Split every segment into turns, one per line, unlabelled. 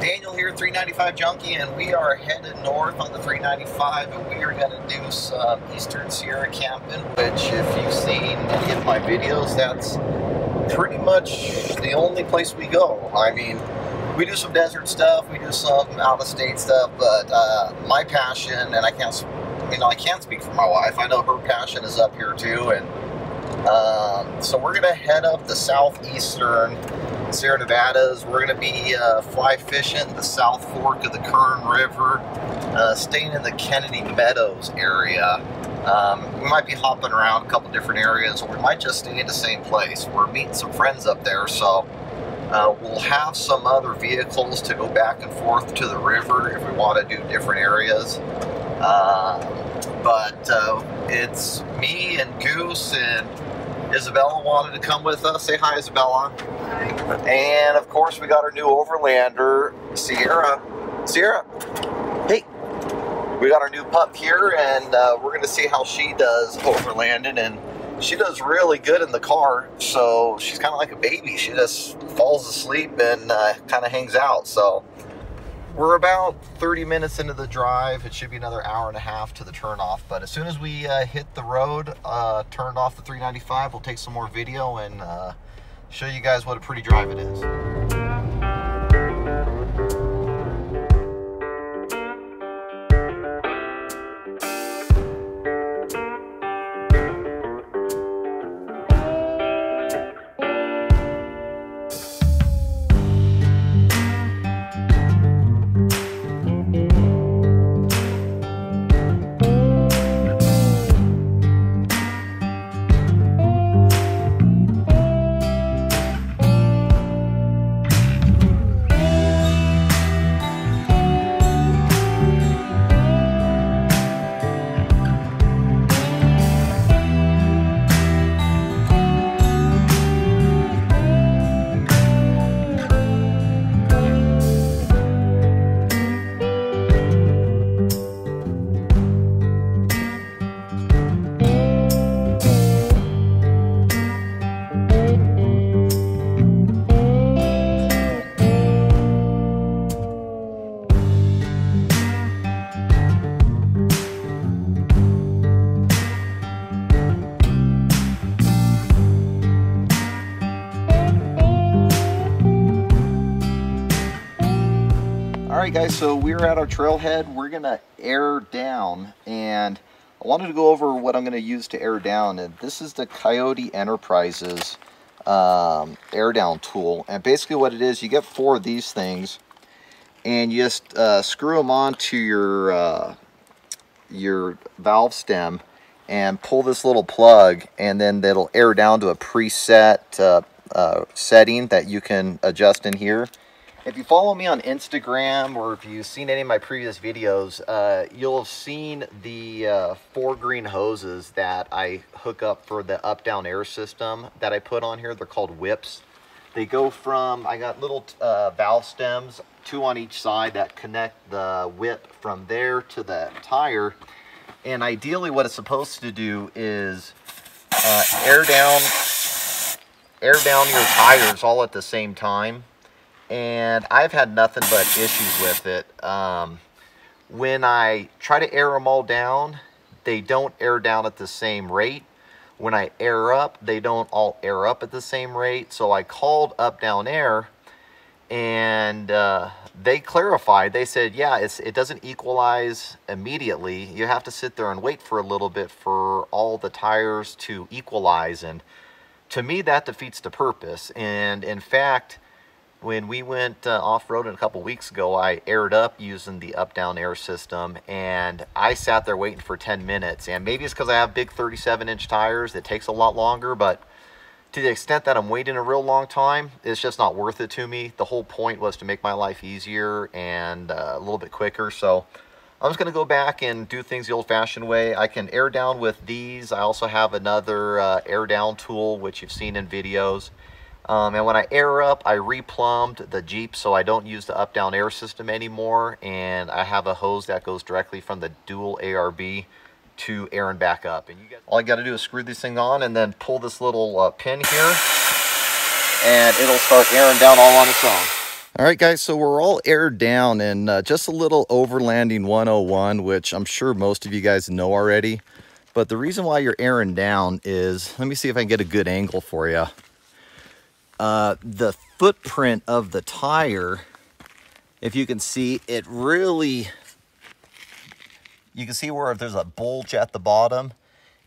Daniel here, 395 Junkie, and we are headed north on the 395, and we are going to do some Eastern Sierra camping, which if you've seen any of my videos, that's pretty much the only place we go. I mean, we do some desert stuff, we do some out-of-state stuff, but uh, my passion, and I can't, you know, I can't speak for my wife. I know her passion is up here too, and um, so we're going to head up the southeastern Sierra Nevadas. We're going to be uh, fly fishing the South Fork of the Kern River, uh, staying in the Kennedy Meadows area. Um, we might be hopping around a couple different areas, or we might just stay in the same place. We're meeting some friends up there, so uh, we'll have some other vehicles to go back and forth to the river if we want to do different areas. Um, but uh, it's me and Goose and Isabella wanted to come with us. Say hi, Isabella. Hi. And of course, we got our new overlander, Sierra. Sierra, hey. We got our new pup here, and uh, we're going to see how she does overlanding. And she does really good in the car, so she's kind of like a baby. She just falls asleep and uh, kind of hangs out. So we're about 30 minutes into the drive. It should be another hour and a half to the turnoff. But as soon as we uh, hit the road, uh, turned off the 395, we'll take some more video and uh, show you guys what a pretty drive it is. Right, guys, so we're at our trailhead. We're to air down, and I wanted to go over what I'm to use to air down. And this is the Coyote Enterprises um, air down tool. And basically what it is, you get four of these things, and you just uh, screw them onto your, uh, your valve stem and pull this little plug, and then it'll air down to a preset uh, uh setting that you can adjust in here. If you follow me on Instagram or if you've seen any of my previous videos, uh, you'll have seen the uh, four green hoses that I hook up for the up-down air system that I put on here. They're called whips. They go from, I got little uh, valve stems, two on each side that connect the whip from there to the tire. And ideally what it's supposed to do is uh, air down, air down your tires all at the same time and I've had nothing but issues with it. Um, when I try to air them all down, they don't air down at the same rate. When I air up, they don't all air up at the same rate. So I called Up Down Air and uh, they clarified. They said, yeah, it doesn't equalize immediately. You have to sit there and wait for a little bit for all the tires to equalize. And to me, that defeats the purpose. And in fact, when we went uh, off-road a couple weeks ago, I aired up using the up-down air system, and I sat there waiting for 10 minutes. And maybe it's because I have big 37-inch tires. It takes a lot longer, but to the extent that I'm waiting a real long time, it's just not worth it to me. The whole point was to make my life easier and uh, a little bit quicker. So I'm just going to go back and do things the old-fashioned way. I can air down with these. I also have another uh, air down tool, which you've seen in videos. Um, and when I air up, I replumbed the Jeep so I don't use the up-down air system anymore. And I have a hose that goes directly from the dual ARB to air and back up. And you get all I got to do is screw this thing on and then pull this little uh, pin here. And it'll start airing down all on its own. All right, guys, so we're all aired down and uh, just a little overlanding 101, which I'm sure most of you guys know already. But the reason why you're airing down is, let me see if I can get a good angle for you. Uh, the footprint of the tire, if you can see, it really, you can see where there's a bulge at the bottom.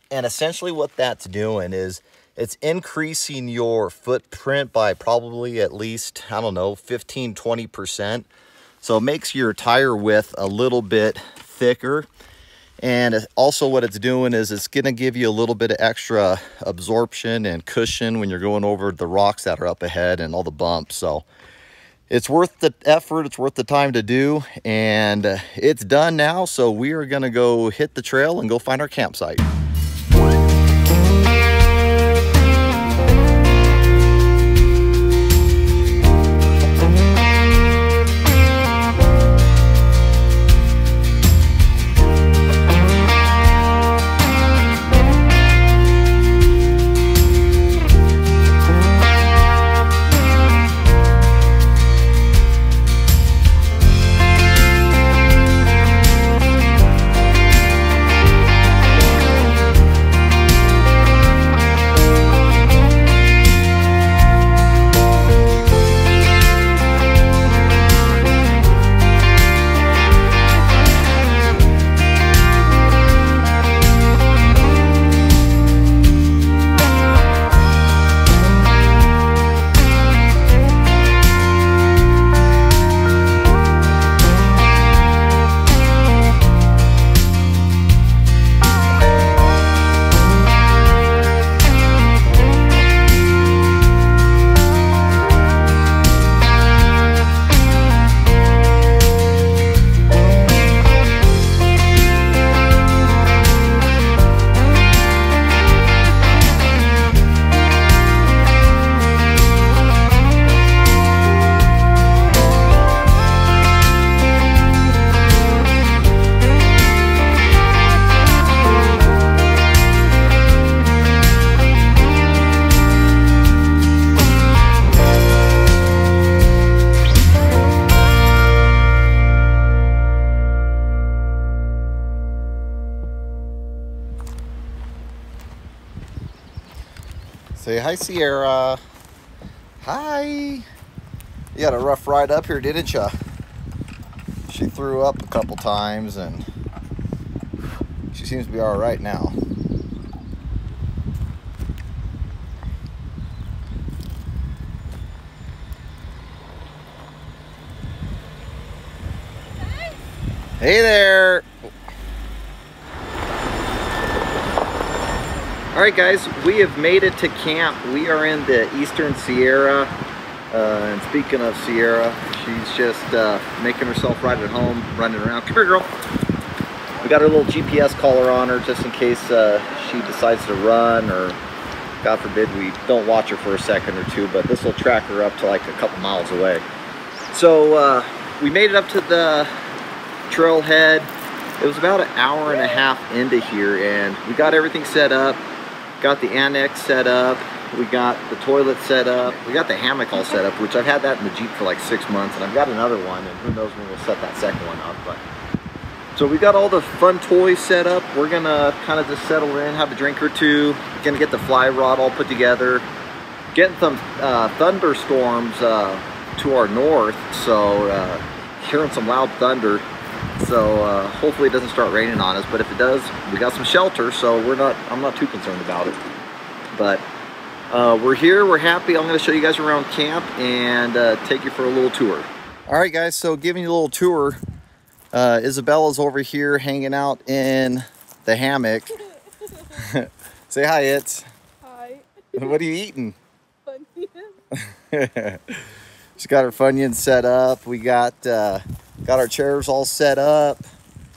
And essentially what that's doing is it's increasing your footprint by probably at least, I don't know, 15, 20%. So it makes your tire width a little bit thicker and also what it's doing is it's going to give you a little bit of extra absorption and cushion when you're going over the rocks that are up ahead and all the bumps. So it's worth the effort. It's worth the time to do. And uh, it's done now. So we are going to go hit the trail and go find our campsite. Hi, Sierra. Hi. You had a rough ride up here, didn't you? She threw up a couple times and she seems to be all right now. Hey there. Right, guys, we have made it to camp. We are in the Eastern Sierra. Uh, and speaking of Sierra, she's just uh, making herself right at home, running around. Come here, girl. We got our little GPS collar on her just in case uh, she decides to run or God forbid we don't watch her for a second or two, but this will track her up to like a couple miles away. So uh, we made it up to the trailhead. It was about an hour and a half into here and we got everything set up got the annex set up we got the toilet set up we got the hammock all set up which I've had that in the Jeep for like six months and I've got another one and who knows when we'll set that second one up but. So we got all the fun toys set up we're gonna kind of just settle in have a drink or two gonna get the fly rod all put together getting some uh, thunderstorms uh, to our north so uh, hearing some loud thunder so uh, hopefully it doesn't start raining on us, but if it does, we got some shelter, so we're not, I'm not too concerned about it. But uh, we're here, we're happy. I'm gonna show you guys around camp and uh, take you for a little tour. All right guys, so giving you a little tour. Uh, Isabella's over here hanging out in the hammock. Say hi, It's.
Hi.
What are you eating?
Funyuns.
She's got her Funyuns set up. We got uh, Got our chairs all set up.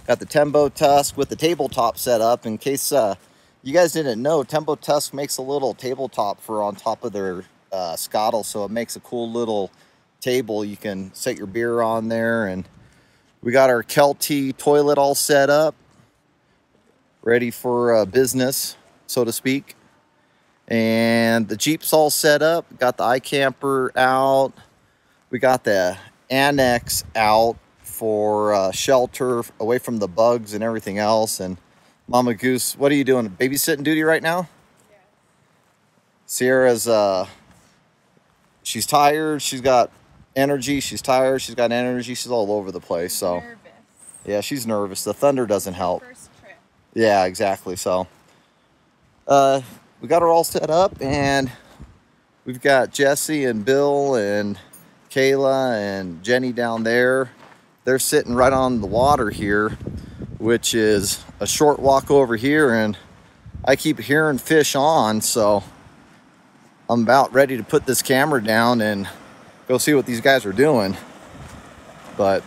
Got the Tembo Tusk with the tabletop set up in case uh, you guys didn't know, Tembo Tusk makes a little tabletop for on top of their uh, Skottle, so it makes a cool little table. You can set your beer on there, and we got our Kelty toilet all set up, ready for uh, business, so to speak. And the Jeep's all set up. Got the iKamper out. We got the annex out for uh, shelter away from the bugs and everything else. And Mama Goose, what are you doing? Babysitting duty right now? Yeah. Sierra's, uh, she's tired. She's got energy. She's tired. She's got energy. She's all over the place. So, nervous. yeah, she's nervous. The thunder doesn't help. Yeah, exactly. So, uh, we got her all set up and we've got Jesse and Bill and Kayla and Jenny down there. They're sitting right on the water here, which is a short walk over here and I keep hearing fish on. So I'm about ready to put this camera down and go see what these guys are doing. But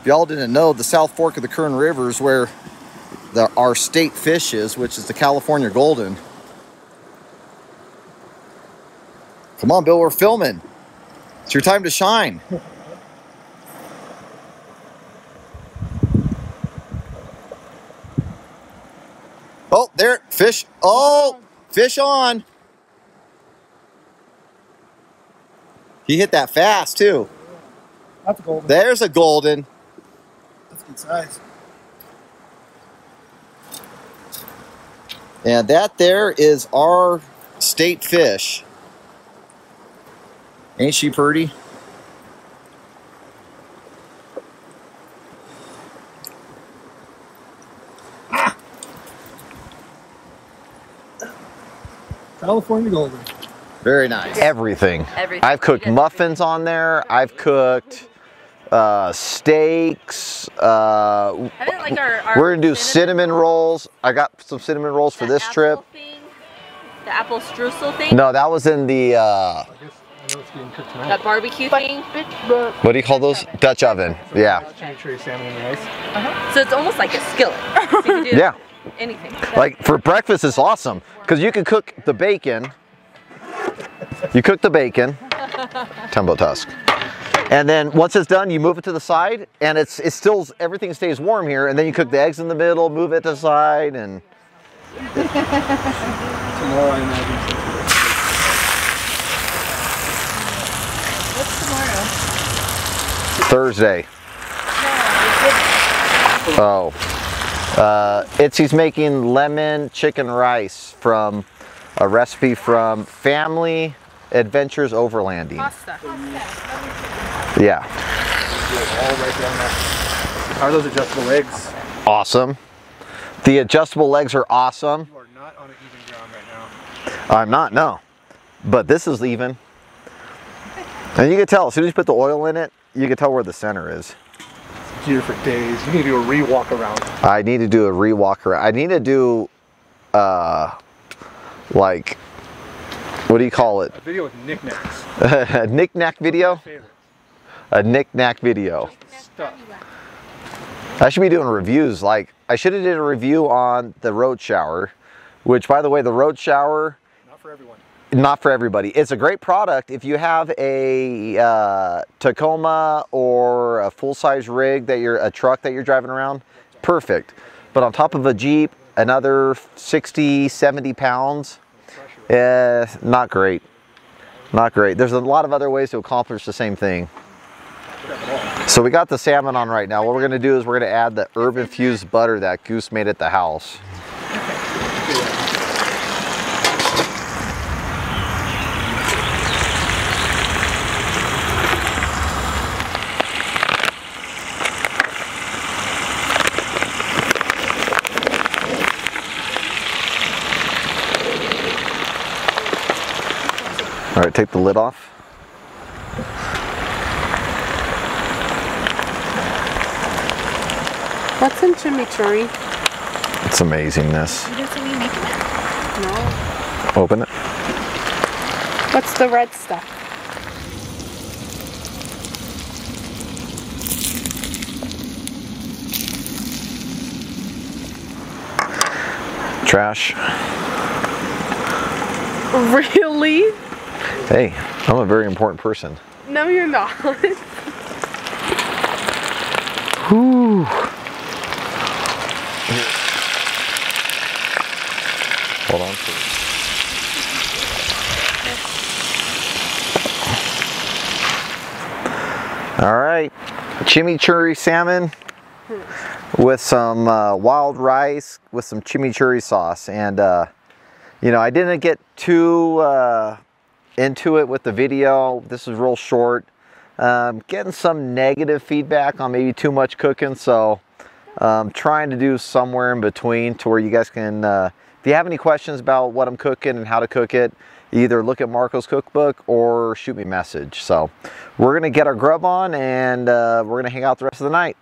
if y'all didn't know, the South Fork of the Kern River is where the, our state fish is, which is the California Golden. Come on, Bill, we're filming. It's your time to shine. oh, there, fish. Oh, fish on. He hit that fast too.
That's a golden.
There's a golden.
That's good size.
And that there is our state fish. Ain't she pretty?
California Golden.
Very nice. Everything.
Everything.
I've cooked muffins on there. I've cooked uh, steaks. Uh,
like our, our
we're gonna do cinnamon, cinnamon rolls. I got some cinnamon rolls for this trip.
Thing, the apple streusel thing.
No, that was in the. Uh,
that barbecue thing.
What do you call those? Dutch oven. Yeah.
Okay. Uh -huh. So it's almost like a skillet. So
yeah.
Anything.
Like for breakfast, it's awesome because you can cook the bacon. You cook the bacon, Tembo Tusk. And then once it's done, you move it to the side and it's it still everything stays warm here and then you cook the eggs in the middle, move it to the side and
tomorrow I imagine
What's tomorrow?
Thursday. No, oh. Uh, Itzy's making lemon chicken rice from a recipe from Family Adventures Overlanding.
Pasta.
Yeah.
How are those adjustable legs?
Awesome. The adjustable legs are awesome.
You are not on an even ground right now.
I'm not, no. But this is even. And you can tell, as soon as you put the oil in it, you can tell where the center is.
Here for days. You need to do a re-walk around.
I need to do a re-walk around. I need to do, uh, like, what do you call it?
A video with knickknacks.
a knickknack video? A knickknack video. I should be doing reviews. Like, I should have did a review on the road shower, which by the way, the road shower.
Not for everyone.
Not for everybody. It's a great product if you have a uh, Tacoma or a full-size rig that you're, a truck that you're driving around, perfect. But on top of a Jeep, another 60, 70 pounds, yeah, not great. Not great. There's a lot of other ways to accomplish the same thing. So we got the salmon on right now. What we're gonna do is we're gonna add the herb infused butter that Goose made at the house. All right, take the lid off.
What's in chimichurri?
It's amazingness.
You didn't see me making it.
No. Open it.
What's the red stuff?
Trash.
Really?
Hey, I'm a very important person.
No, you're not.
Whew. Hold on, please. chimichurri salmon with some uh, wild rice with some chimichurri sauce. And, uh, you know, I didn't get too uh, into it with the video. This is real short. Um, getting some negative feedback on maybe too much cooking. So um, trying to do somewhere in between to where you guys can, uh, if you have any questions about what I'm cooking and how to cook it, either look at Marco's cookbook or shoot me a message. So we're gonna get our grub on and uh, we're gonna hang out the rest of the night.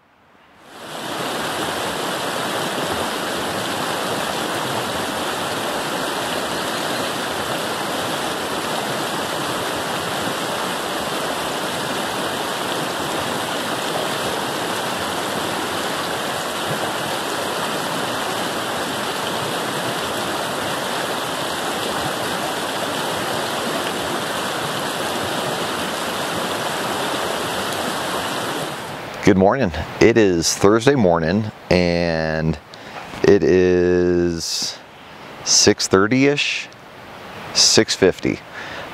Good morning. It is Thursday morning and it is 6.30ish, 6.50.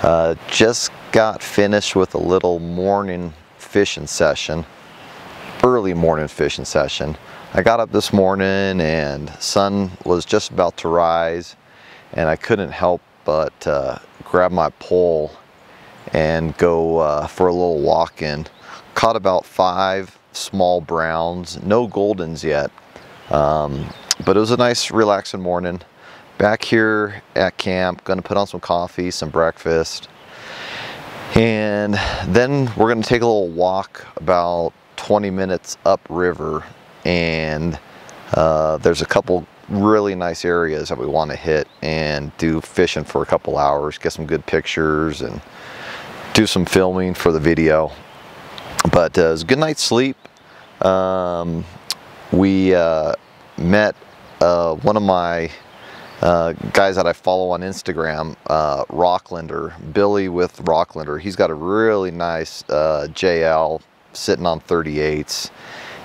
Uh, just got finished with a little morning fishing session, early morning fishing session. I got up this morning and sun was just about to rise and I couldn't help but uh, grab my pole and go uh, for a little walk in. Caught about five small browns, no goldens yet. Um, but it was a nice relaxing morning. Back here at camp, gonna put on some coffee, some breakfast. And then we're gonna take a little walk about 20 minutes upriver and uh, there's a couple really nice areas that we want to hit and do fishing for a couple hours, get some good pictures and do some filming for the video. But uh, it was a good night's sleep. Um, we uh, met uh, one of my uh, guys that I follow on Instagram, uh, Rocklander, Billy with Rocklander. He's got a really nice uh, JL sitting on 38s.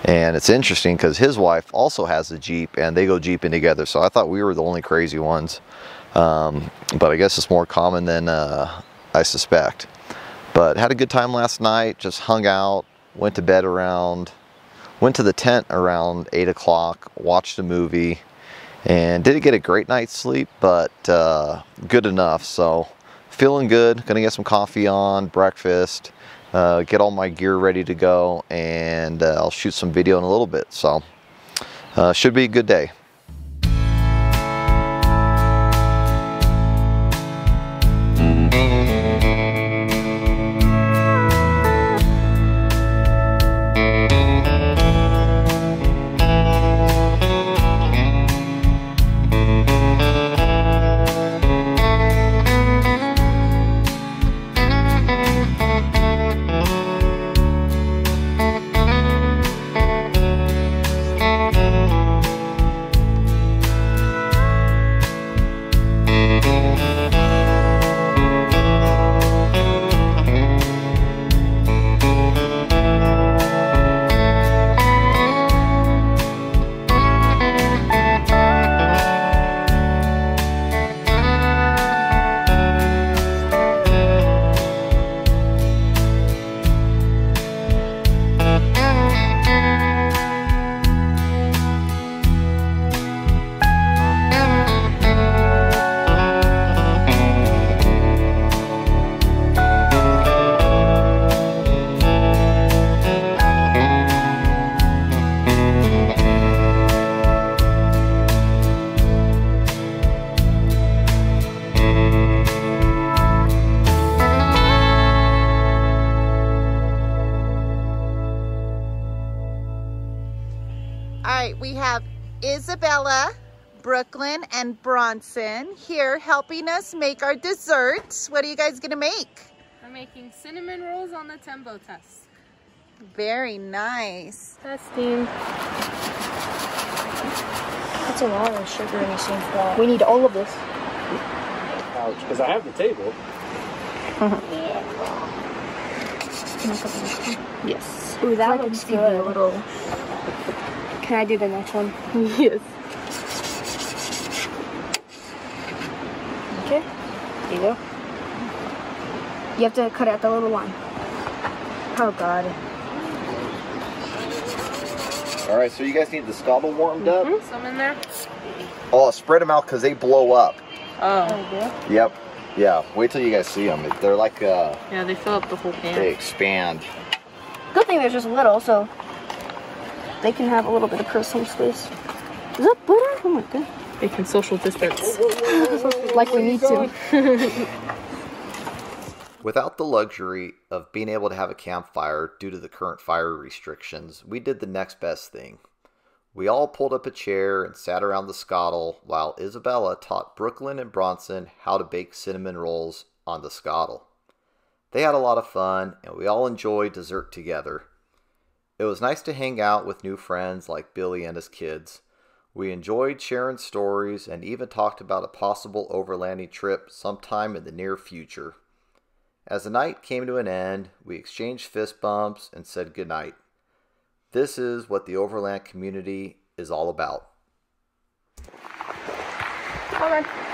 And it's interesting because his wife also has a Jeep and they go Jeeping together. So I thought we were the only crazy ones. Um, but I guess it's more common than I suspect. But had a good time last night, just hung out, went to bed around Went to the tent around 8 o'clock, watched a movie, and didn't get a great night's sleep, but uh, good enough. So feeling good, gonna get some coffee on, breakfast, uh, get all my gear ready to go, and uh, I'll shoot some video in a little bit. So uh, should be a good day.
And Bronson here helping us make our desserts. What are you guys gonna make?
I'm making cinnamon rolls on the Tembo Tusk.
Very nice.
Testing.
That's a lot of sugar in the same spot. We need all of this.
Ouch, because I have the table.
yes. Ooh, that looks good. A little can I do the next one?
yes.
There you go. You have to cut out the little line. Oh god.
All right, so you guys need the Skottle warmed up.
Mm -hmm. Some in there.
Oh, spread them out because they blow up.
Oh.
Yep. Yeah. Wait till you guys see them. They're like. Uh,
yeah, they fill up the whole pan.
They expand.
Good thing there's just little, so they can have a little bit of personal space. Is that butter? Oh my god.
They can social distance.
like we need to.
Without the luxury of being able to have a campfire due to the current fire restrictions, we did the next best thing. We all pulled up a chair and sat around the Skottle while Isabella taught Brooklyn and Bronson how to bake cinnamon rolls on the Skottle. They had a lot of fun and we all enjoyed dessert together. It was nice to hang out with new friends like Billy and his kids. We enjoyed sharing stories and even talked about a possible overlanding trip sometime in the near future. As the night came to an end, we exchanged fist bumps and said goodnight. This is what the overland community is all about.
All right.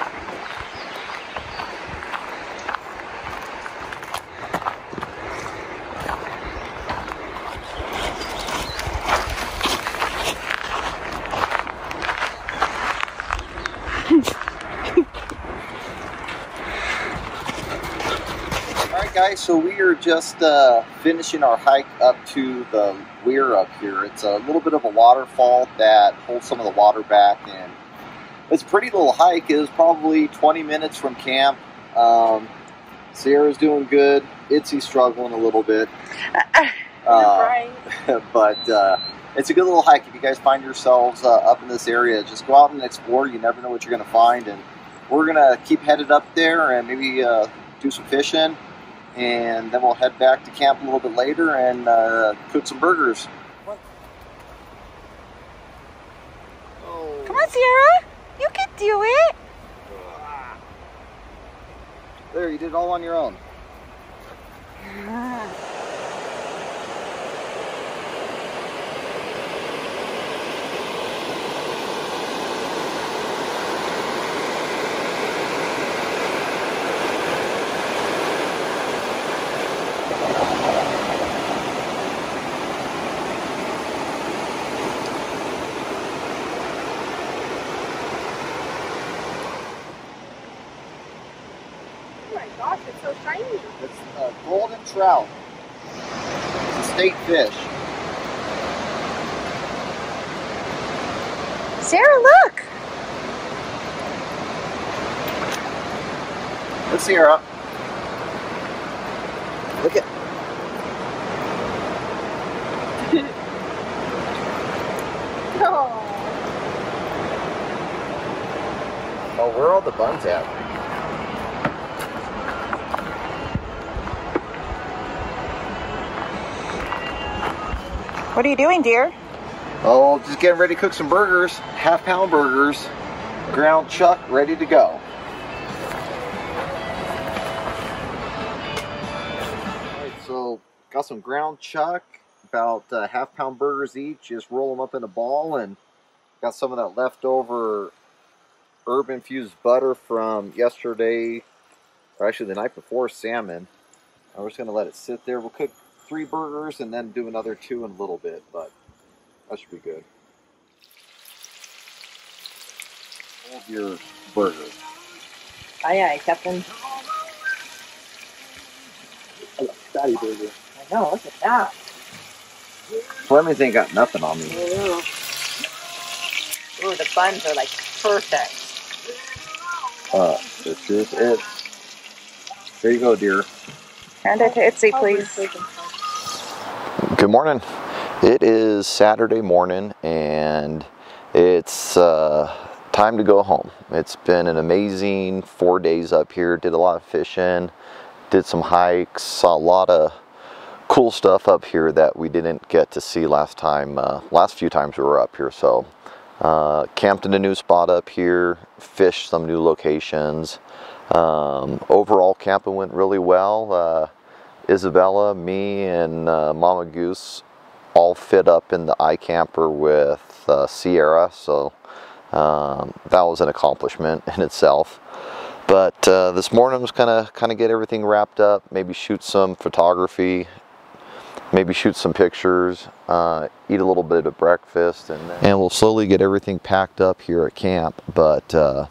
Guys, so we are just uh, finishing our hike up to the weir up here. It's a little bit of a waterfall that holds some of the water back, and it's a pretty little hike. It is probably 20 minutes from camp. Um, Sierra's doing good. Itzy's struggling a little bit. Uh, but uh, it's a good little hike. If you guys find yourselves uh, up in this area, just go out and explore. You never know what you're going to find. And we're going to keep headed up there and maybe uh, do some fishing and then we'll head back to camp a little bit later and uh, cook some burgers.
Come on, Sierra. You can do it.
There, you did it all on your own. Trout. It's a state fish.
Sarah, look!
Let's see her up. Look at.
oh.
Oh, where are all the buns at?
What are you doing, dear?
Oh, just getting ready to cook some burgers. Half pound burgers. Ground chuck ready to go. Alright, so got some ground chuck. About uh, half pound burgers each. Just roll them up in a ball and got some of that leftover herb infused butter from yesterday, or actually the night before salmon. I'm just going to let it sit there. We'll cook three burgers and then do another two in a little bit, but that should be good. Hold your burger.
Aye, aye, Captain.
I love fatty burger.
I know, look at that.
Fleming's ain't got nothing on me.
Ooh, the buns are like perfect.
Uh, this is it. There you go, dear.
Hand it to Itzy, please.
Good morning. It is Saturday morning and it's uh, time to go home. It's been an amazing four days up here. Did a lot of fishing, did some hikes, saw a lot of cool stuff up here that we didn't get to see last time, uh, last few times we were up here. So uh, camped in a new spot up here, fished some new locations. Um, overall camping went really well uh, Isabella, me, and uh, Mama Goose all fit up in the iKamper with uh, Sierra, so um, that was an accomplishment in itself. But uh, this morning was kind of kind of get everything wrapped up, maybe shoot some photography, maybe shoot some pictures, uh, eat a little bit of breakfast, and, and we'll slowly get everything packed up here at camp. But uh,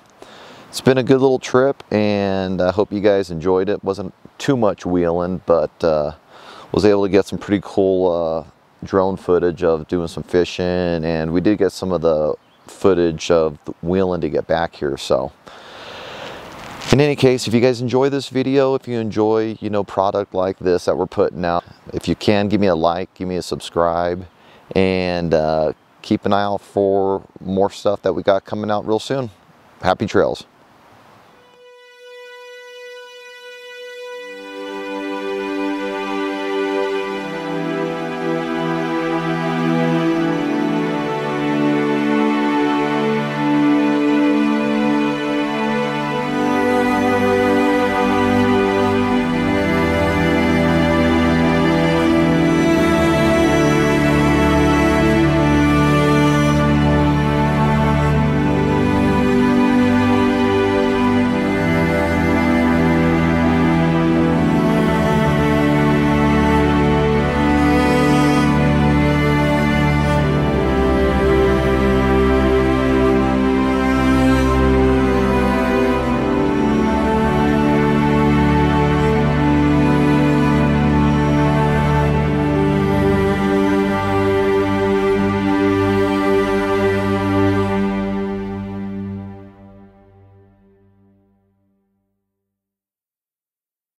it's been a good little trip, and I hope you guys enjoyed it. wasn't too much wheeling, but uh, was able to get some pretty cool uh, drone footage of doing some fishing, and we did get some of the footage of wheeling to get back here. So. In any case, if you guys enjoy this video, if you enjoy, you know, product like this that we're putting out, if you can, give me a like, give me a subscribe, and uh, keep an eye out for more stuff that we got coming out real soon. Happy trails.